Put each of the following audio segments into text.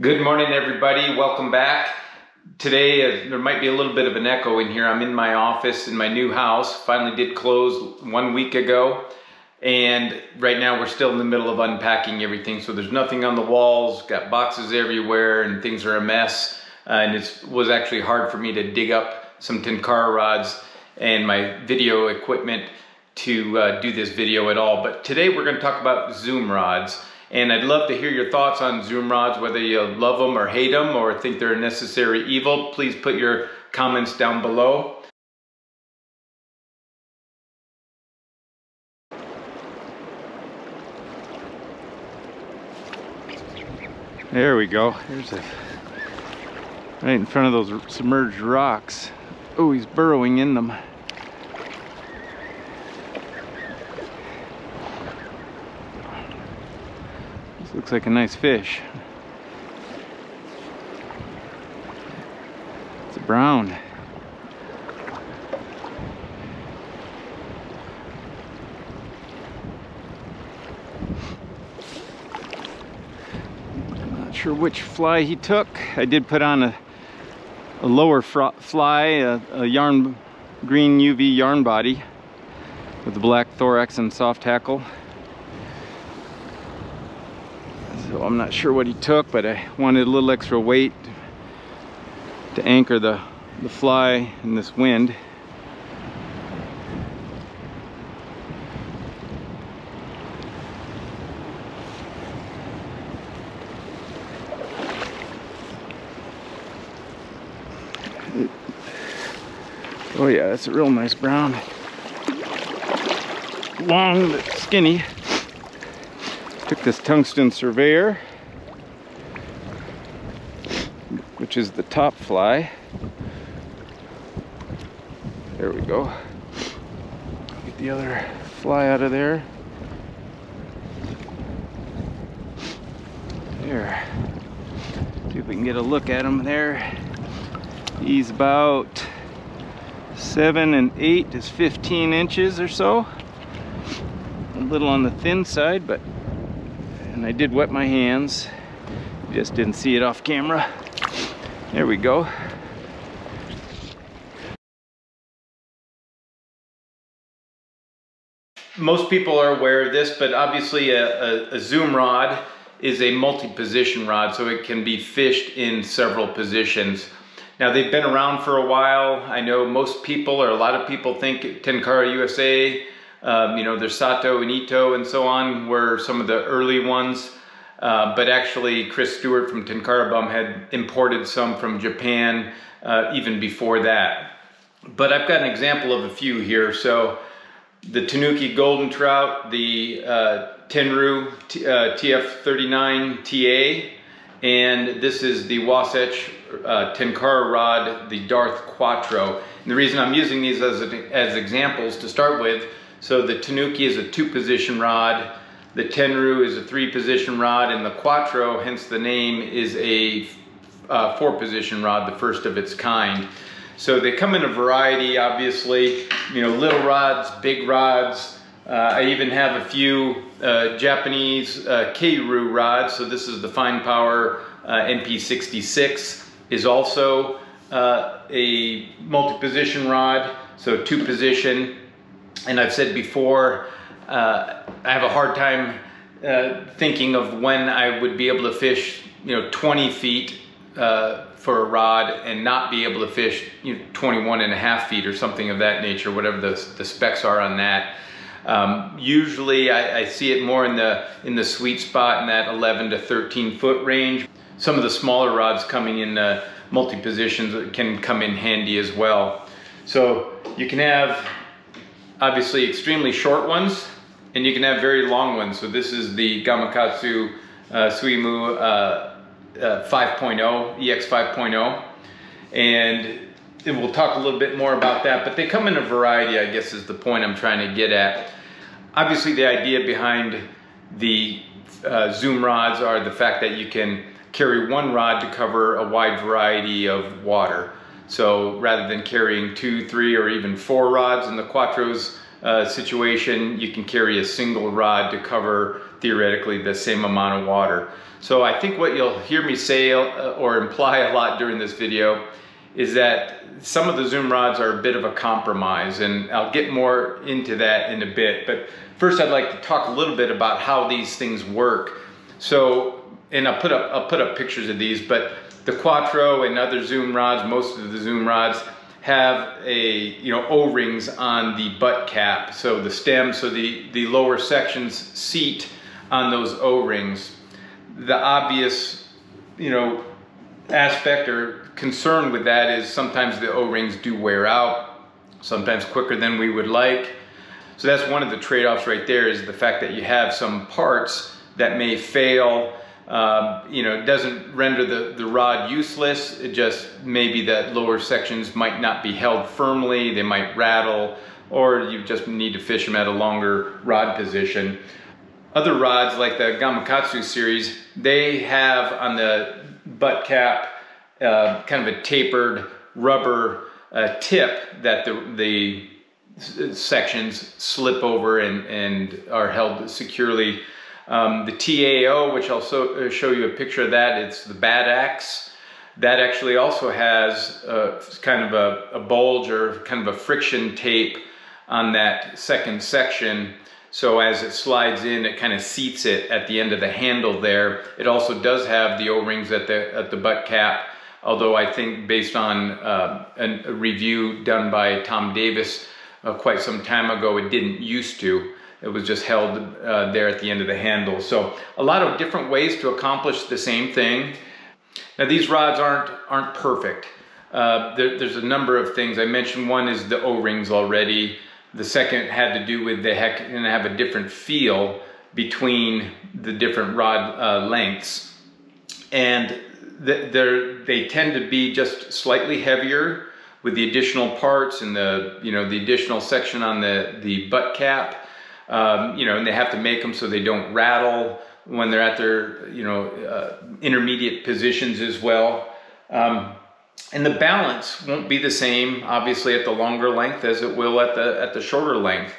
Good morning, everybody. Welcome back. Today, uh, there might be a little bit of an echo in here. I'm in my office in my new house. Finally did close one week ago. And right now we're still in the middle of unpacking everything. So there's nothing on the walls, got boxes everywhere and things are a mess. Uh, and it was actually hard for me to dig up some Tenkara rods and my video equipment to uh, do this video at all. But today we're gonna talk about zoom rods. And I'd love to hear your thoughts on zoom rods, whether you love them or hate them or think they're a necessary evil. Please put your comments down below. There we go. Here's a right in front of those submerged rocks. Oh, he's burrowing in them. Looks like a nice fish. It's a brown. Not sure which fly he took. I did put on a, a lower fly, a, a yarn green UV yarn body with the black thorax and soft hackle. So I'm not sure what he took, but I wanted a little extra weight to anchor the, the fly in this wind. Oh yeah, that's a real nice brown. Long, but skinny. Took this tungsten surveyor, which is the top fly. There we go. Get the other fly out of there. There. See if we can get a look at him there. He's about seven and eight is 15 inches or so. A little on the thin side, but and I did wet my hands. Just didn't see it off camera. There we go. Most people are aware of this but obviously a, a, a zoom rod is a multi-position rod so it can be fished in several positions. Now they've been around for a while. I know most people or a lot of people think Tenkara USA um, you know, there's Sato and Ito and so on were some of the early ones. Uh, but actually, Chris Stewart from Tenkara Bum had imported some from Japan uh, even before that. But I've got an example of a few here. So the Tanuki Golden Trout, the uh, Tenryu TF39 TA, and this is the Wasatch uh, Tenkara rod, the Darth Quattro. And the reason I'm using these as, as examples to start with so the Tanuki is a two position rod, the Tenryu is a three position rod, and the Quattro, hence the name, is a uh, four position rod, the first of its kind. So they come in a variety, obviously, you know, little rods, big rods. Uh, I even have a few uh, Japanese uh, Keiryu rods. So this is the Fine Power uh, NP66 is also uh, a multi-position rod. So two position, and I've said before, uh, I have a hard time uh, thinking of when I would be able to fish, you know, 20 feet uh, for a rod and not be able to fish you know, 21 and a half feet or something of that nature, whatever the, the specs are on that. Um, usually I, I, see it more in the, in the sweet spot in that 11 to 13 foot range. Some of the smaller rods coming in uh, multi-positions can come in handy as well. So you can have obviously extremely short ones, and you can have very long ones. So this is the Gamakatsu uh, Tsuimu uh, uh, 5.0, EX 5.0, and we'll talk a little bit more about that, but they come in a variety, I guess is the point I'm trying to get at. Obviously the idea behind the uh, zoom rods are the fact that you can carry one rod to cover a wide variety of water. So rather than carrying two, three, or even four rods in the Quattros, uh, situation, you can carry a single rod to cover theoretically the same amount of water. So I think what you'll hear me say uh, or imply a lot during this video is that some of the zoom rods are a bit of a compromise and I'll get more into that in a bit. But first I'd like to talk a little bit about how these things work. So, and I'll put up, I'll put up pictures of these, but the Quattro and other zoom rods, most of the zoom rods have a, you know, O-rings on the butt cap. So the stem, so the, the lower sections seat on those O-rings. The obvious, you know, aspect or concern with that is sometimes the O-rings do wear out, sometimes quicker than we would like. So that's one of the trade-offs right there is the fact that you have some parts that may fail. Um, you know, it doesn't render the, the rod useless. It just maybe that lower sections might not be held firmly. They might rattle or you just need to fish them at a longer rod position. Other rods like the Gamakatsu series, they have on the butt cap uh, kind of a tapered rubber uh, tip that the, the sections slip over and, and are held securely. Um, the TAO, which I'll so, uh, show you a picture of that, it's the Bad Axe. That actually also has a, kind of a, a bulge or kind of a friction tape on that second section. So as it slides in, it kind of seats it at the end of the handle there. It also does have the O-rings at the, at the butt cap although I think based on uh, a review done by Tom Davis uh, quite some time ago, it didn't used to. It was just held uh, there at the end of the handle. So a lot of different ways to accomplish the same thing. Now these rods aren't, aren't perfect. Uh, there, there's a number of things. I mentioned one is the O-rings already. The second had to do with the heck and have a different feel between the different rod uh, lengths. And they tend to be just slightly heavier with the additional parts and the you know the additional section on the the butt cap um, you know and they have to make them so they don't rattle when they're at their you know uh, intermediate positions as well. Um, and the balance won't be the same obviously at the longer length as it will at the at the shorter length.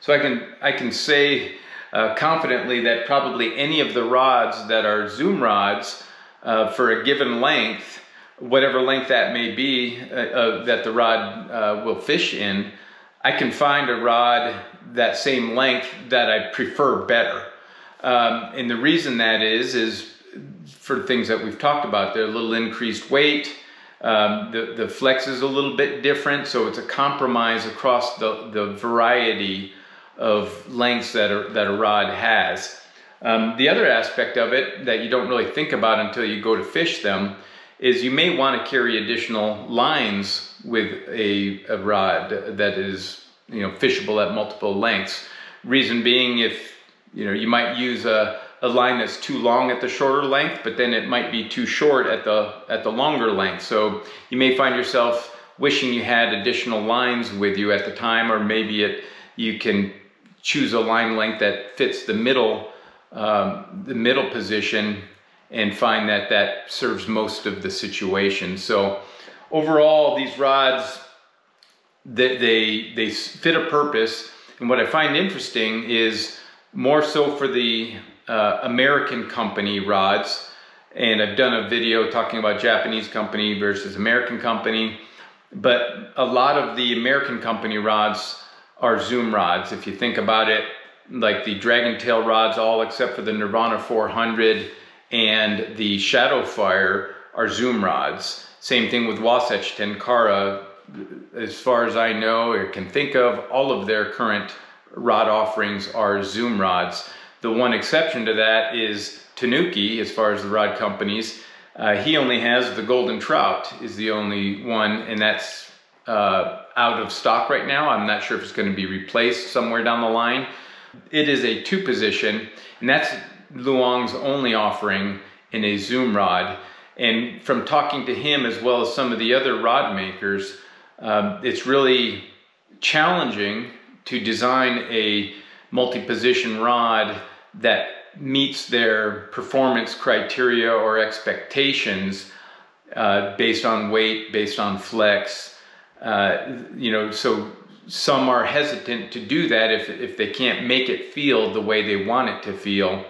So I can I can say uh, confidently that probably any of the rods that are zoom rods uh, for a given length, whatever length that may be uh, that the rod uh, will fish in, I can find a rod that same length that I prefer better. Um, and the reason that is, is for things that we've talked about, they're a little increased weight, um, the, the flex is a little bit different, so it's a compromise across the, the variety of lengths that a, that a rod has. Um, the other aspect of it that you don't really think about until you go to fish them is you may want to carry additional lines with a, a rod that is you know fishable at multiple lengths. Reason being if you know you might use a, a line that's too long at the shorter length but then it might be too short at the at the longer length. So you may find yourself wishing you had additional lines with you at the time or maybe it you can choose a line length that fits the middle um, the middle position and find that that serves most of the situation. So overall, these rods, they, they, they fit a purpose. And what I find interesting is more so for the uh, American company rods. And I've done a video talking about Japanese company versus American company. But a lot of the American company rods are zoom rods. If you think about it, like the Dragontail rods, all except for the Nirvana 400 and the Shadowfire are zoom rods. Same thing with Wasatch Tenkara. As far as I know or can think of, all of their current rod offerings are zoom rods. The one exception to that is Tanuki, as far as the rod companies. Uh, he only has the Golden Trout is the only one, and that's uh, out of stock right now. I'm not sure if it's going to be replaced somewhere down the line. It is a two position, and that's Luong's only offering in a zoom rod. And from talking to him as well as some of the other rod makers, um, it's really challenging to design a multi-position rod that meets their performance criteria or expectations uh, based on weight, based on flex. Uh, you know, so some are hesitant to do that if, if they can't make it feel the way they want it to feel,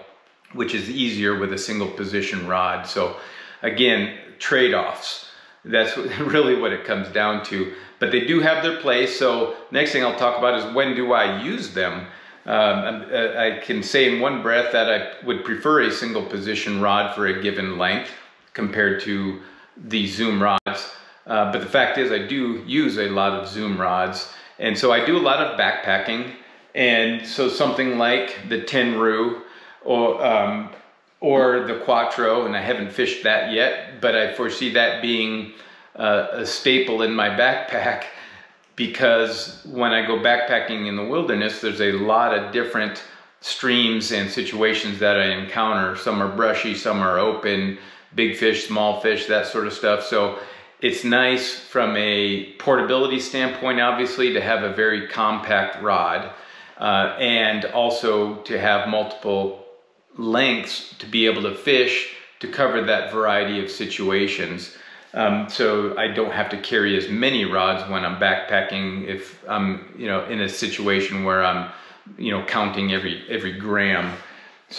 which is easier with a single position rod. So again, trade-offs. That's really what it comes down to. But they do have their place. So next thing I'll talk about is when do I use them? Um, uh, I can say in one breath that I would prefer a single position rod for a given length compared to the zoom rods. Uh, but the fact is I do use a lot of zoom rods. And so I do a lot of backpacking. And so something like the Tenryu or, um, or the Quattro, and I haven't fished that yet, but I foresee that being uh, a staple in my backpack because when I go backpacking in the wilderness, there's a lot of different streams and situations that I encounter. Some are brushy, some are open, big fish, small fish, that sort of stuff. So it's nice from a portability standpoint, obviously, to have a very compact rod uh, and also to have multiple lengths to be able to fish to cover that variety of situations. Um, so I don't have to carry as many rods when I'm backpacking if I'm, you know, in a situation where I'm, you know, counting every, every gram.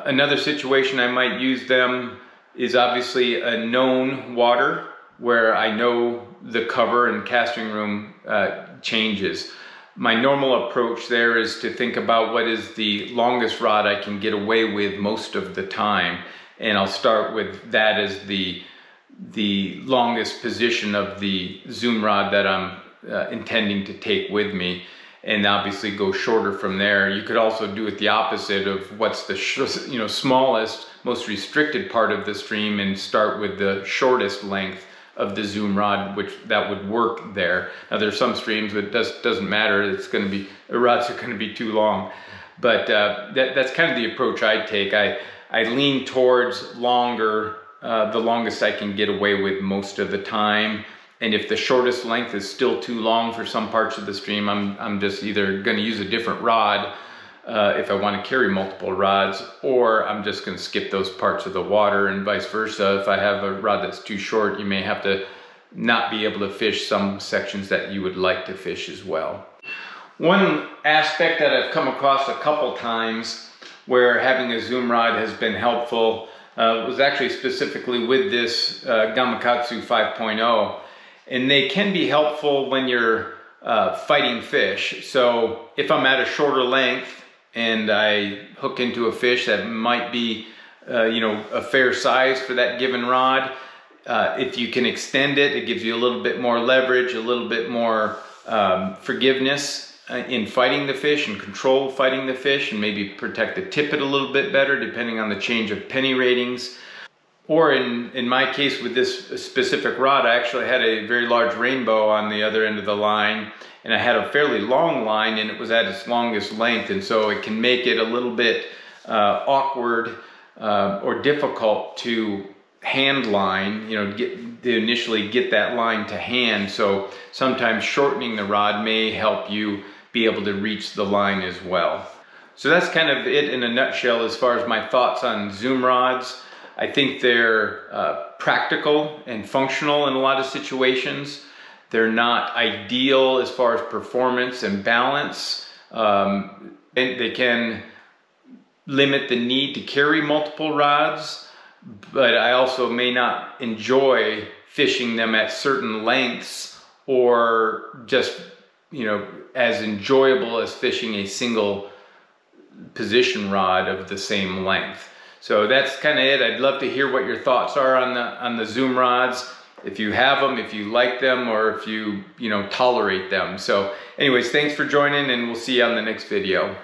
Another situation I might use them is obviously a known water where I know the cover and casting room uh, changes. My normal approach there is to think about what is the longest rod I can get away with most of the time. And I'll start with that as the, the longest position of the zoom rod that I'm uh, intending to take with me and obviously go shorter from there. You could also do it the opposite of what's the you know smallest, most restricted part of the stream and start with the shortest length of the zoom rod, which that would work there. Now there's some streams that does, doesn't matter. It's going to be, the rods are going to be too long. But uh, that, that's kind of the approach I take. I, I lean towards longer, uh, the longest I can get away with most of the time. And if the shortest length is still too long for some parts of the stream, I'm, I'm just either going to use a different rod uh, if I want to carry multiple rods, or I'm just going to skip those parts of the water and vice versa. If I have a rod that's too short, you may have to not be able to fish some sections that you would like to fish as well. One aspect that I've come across a couple times where having a zoom rod has been helpful uh, was actually specifically with this uh, Gamakatsu 5.0. And they can be helpful when you're uh, fighting fish. So if I'm at a shorter length and I hook into a fish that might be, uh, you know, a fair size for that given rod. Uh, if you can extend it, it gives you a little bit more leverage, a little bit more um, forgiveness uh, in fighting the fish and control fighting the fish and maybe protect the tippet a little bit better depending on the change of penny ratings. Or in, in my case with this specific rod, I actually had a very large rainbow on the other end of the line and I had a fairly long line and it was at its longest length and so it can make it a little bit uh, awkward uh, or difficult to hand line, you know, get to initially get that line to hand. So sometimes shortening the rod may help you be able to reach the line as well. So that's kind of it in a nutshell as far as my thoughts on zoom rods. I think they're uh, practical and functional in a lot of situations. They're not ideal as far as performance and balance. Um, they can limit the need to carry multiple rods, but I also may not enjoy fishing them at certain lengths or just, you know, as enjoyable as fishing a single position rod of the same length. So that's kind of it. I'd love to hear what your thoughts are on the on the zoom rods if you have them, if you like them, or if you, you know, tolerate them. So anyways, thanks for joining and we'll see you on the next video.